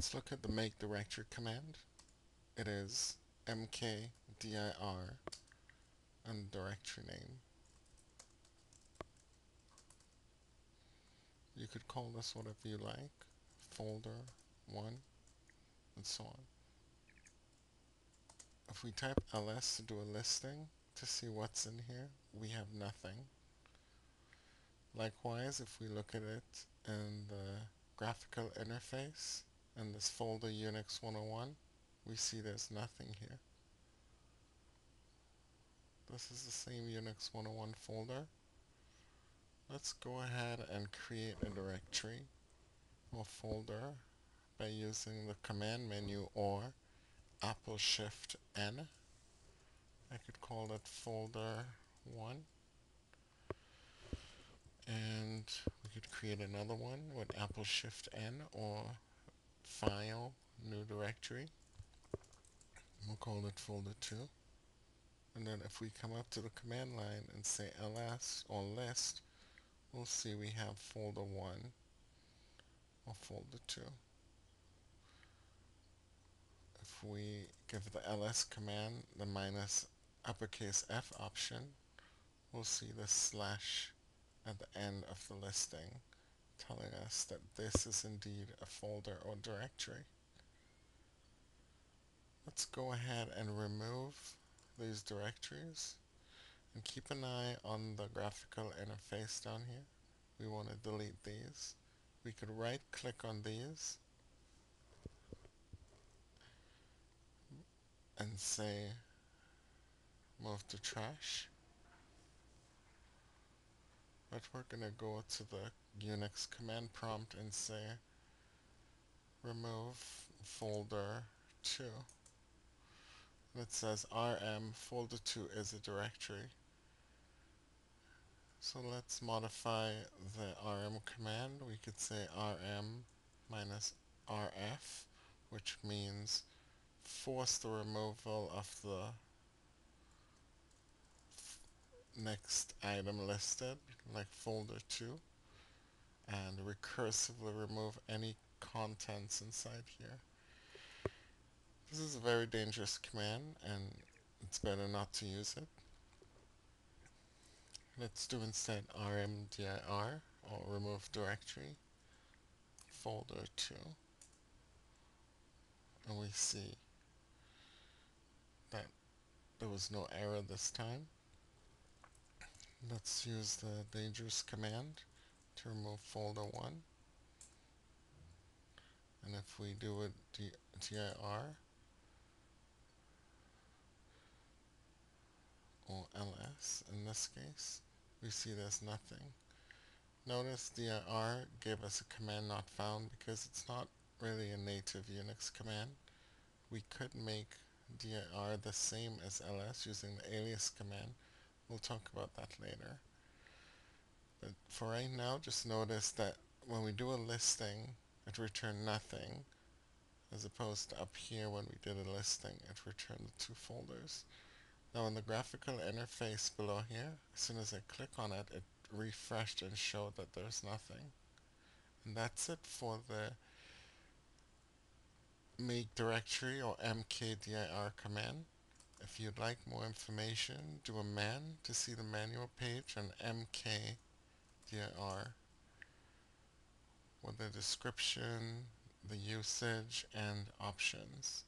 Let's look at the make directory command. It is mkdir and directory name. You could call this whatever you like, folder 1, and so on. If we type ls to do a listing to see what's in here, we have nothing. Likewise, if we look at it in the graphical interface in this folder Unix 101, we see there's nothing here. This is the same Unix 101 folder. Let's go ahead and create a directory or folder by using the command menu or Apple Shift N. I could call it folder 1 and we could create another one with Apple Shift N or file new directory. We'll call it folder 2 and then if we come up to the command line and say ls or list we'll see we have folder 1 or folder 2 if we give the ls command the minus uppercase F option we'll see the slash at the end of the listing telling us that this is indeed a folder or directory. Let's go ahead and remove these directories and keep an eye on the graphical interface down here. We want to delete these. We could right click on these and say move to trash but we're going to go to the Unix command prompt and say remove folder 2 that says rm folder 2 is a directory. So let's modify the rm command. We could say rm minus rf which means force the removal of the next item listed, like folder 2, and recursively remove any contents inside here. This is a very dangerous command, and it's better not to use it. Let's do instead rmdir, or remove directory, folder 2, and we see that there was no error this time. Let's use the dangerous command to remove folder 1. And if we do it dir or ls in this case, we see there's nothing. Notice dir gave us a command not found because it's not really a native Unix command. We could make dir the same as ls using the alias command We'll talk about that later. But for right now, just notice that when we do a listing, it returned nothing, as opposed to up here when we did a listing, it returned the two folders. Now in the graphical interface below here, as soon as I click on it, it refreshed and showed that there's nothing. And that's it for the make directory or mkdir command. If you'd like more information, do a man to see the manual page on MKDIR with the description, the usage, and options.